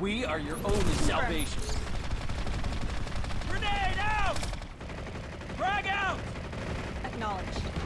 We are your only salvation. Grenade out! Frag out! Acknowledged.